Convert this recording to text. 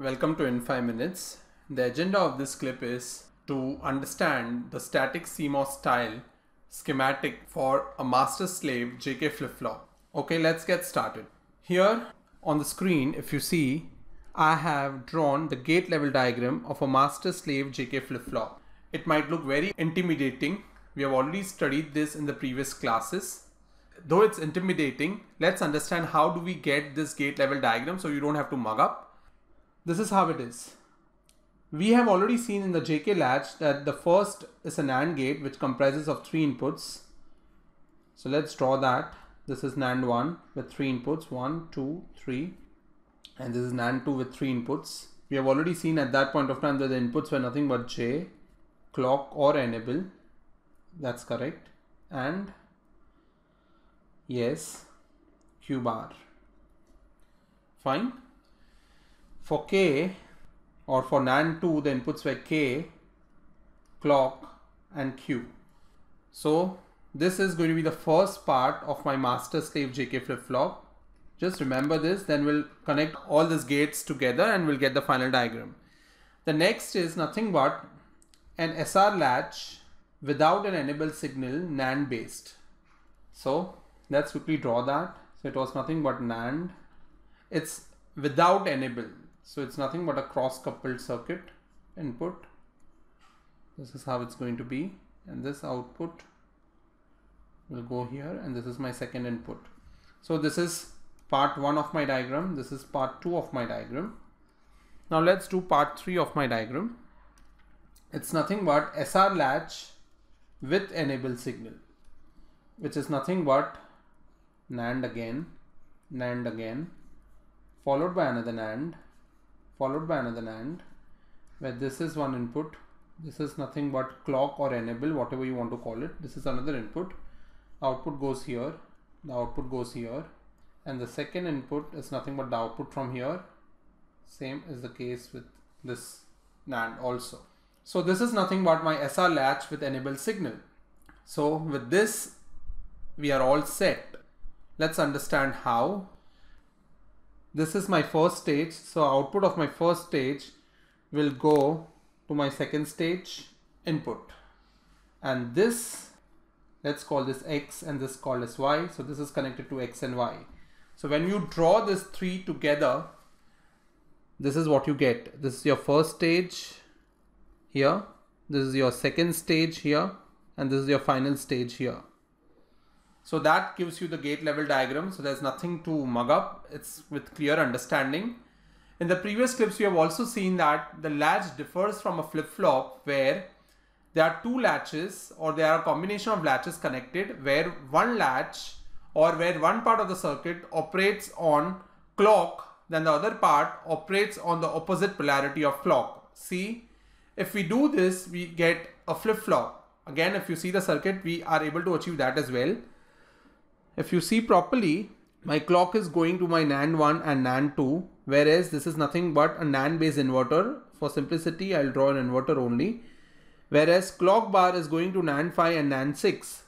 Welcome to In 5 Minutes. The agenda of this clip is to understand the static CMOS style schematic for a master slave JK flip flop. Okay, let's get started. Here on the screen, if you see, I have drawn the gate level diagram of a master slave JK flip flop. It might look very intimidating. We have already studied this in the previous classes. Though it's intimidating, let's understand how do we get this gate level diagram so you don't have to mug up this is how it is. We have already seen in the JK latch that the first is a NAND gate which comprises of three inputs. So let's draw that. This is NAND 1 with three inputs 1, 2, 3 and this is NAND 2 with three inputs. We have already seen at that point of time that the inputs were nothing but J, clock or enable. That's correct. And yes, Q bar. Fine. For K or for NAND 2 the inputs were K, clock and Q. So this is going to be the first part of my master slave JK flip flop. Just remember this then we'll connect all these gates together and we'll get the final diagram. The next is nothing but an SR latch without an enable signal NAND based. So let's quickly draw that. So it was nothing but NAND. It's without enable. So it's nothing but a cross coupled circuit input. This is how it's going to be and this output will go here and this is my second input. So this is part 1 of my diagram. This is part 2 of my diagram. Now let's do part 3 of my diagram. It's nothing but SR latch with enable signal which is nothing but NAND again, NAND again, followed by another NAND, followed by another NAND where this is one input. This is nothing but clock or enable whatever you want to call it. This is another input. Output goes here. The output goes here. And the second input is nothing but the output from here. Same is the case with this NAND also. So this is nothing but my SR latch with enable signal. So with this we are all set. Let's understand how this is my first stage so output of my first stage will go to my second stage input. And this let's call this x and this call as y. So this is connected to x and y. So when you draw this three together this is what you get. This is your first stage here. This is your second stage here. And this is your final stage here so that gives you the gate level diagram. So there's nothing to mug up. It's with clear understanding. In the previous clips, we have also seen that the latch differs from a flip-flop where there are two latches or there are a combination of latches connected where one latch or where one part of the circuit operates on clock then the other part operates on the opposite polarity of clock. See, if we do this, we get a flip-flop. Again, if you see the circuit, we are able to achieve that as well. If you see properly, my clock is going to my NAND 1 and NAND 2, whereas this is nothing but a NAND based inverter. For simplicity, I'll draw an inverter only. Whereas clock bar is going to NAND 5 and NAND 6.